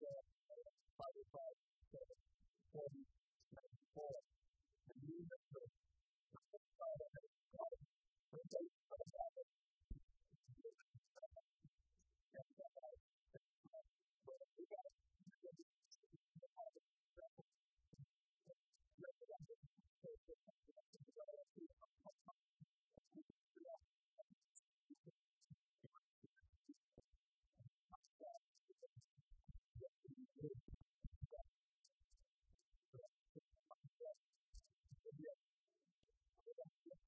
5 5 7 40 94.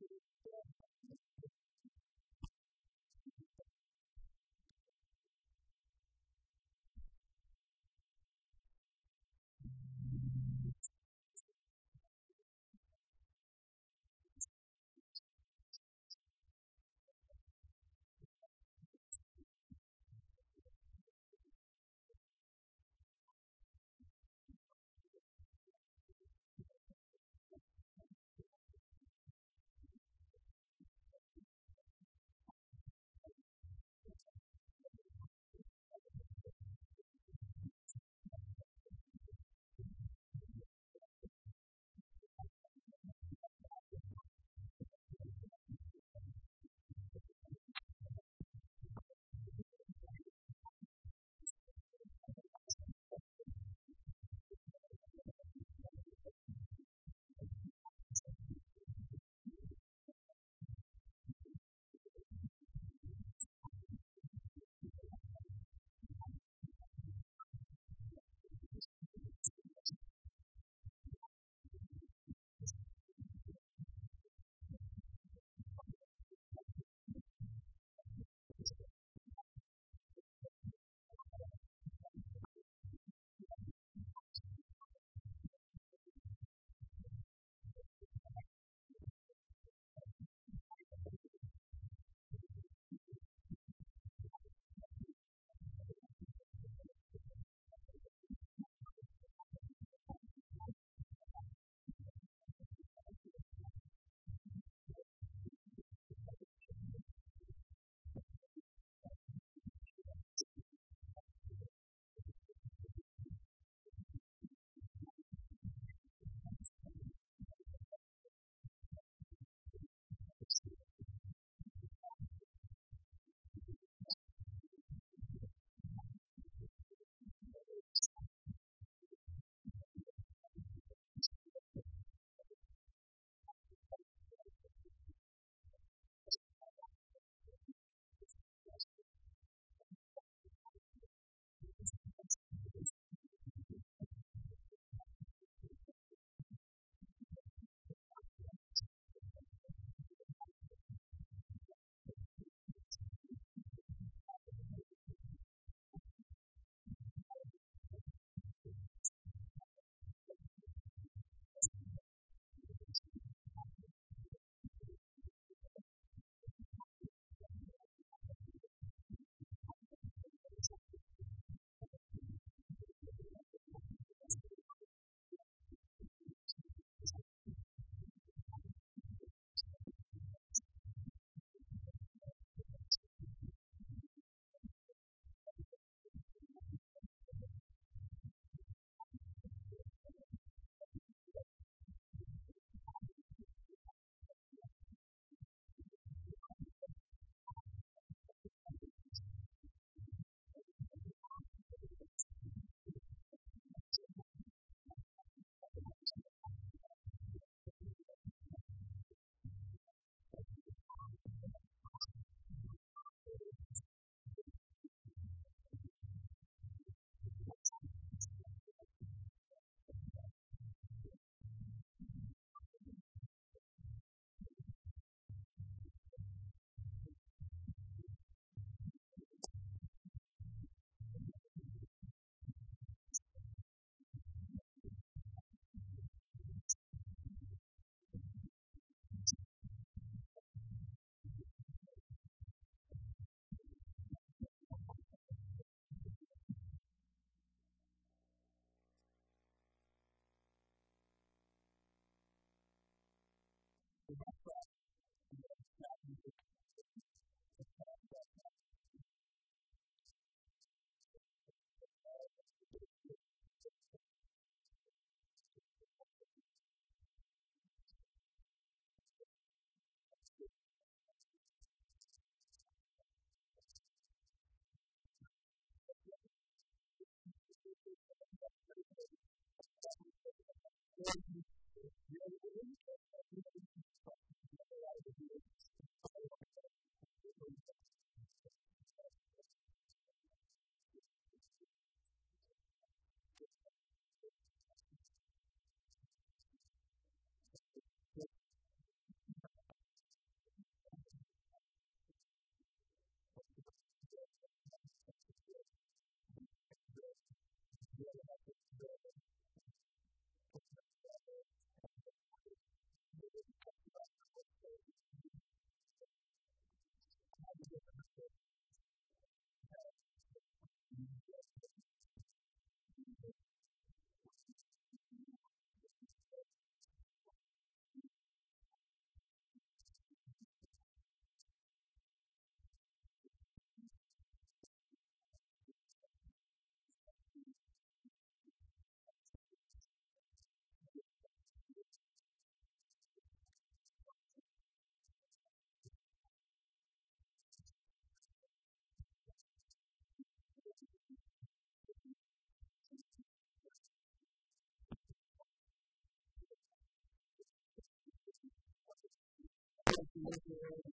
to Thank you.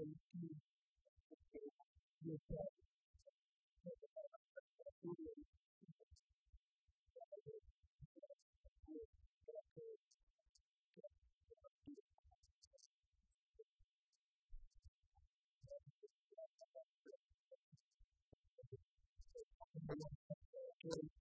Will be yourself. Thank you.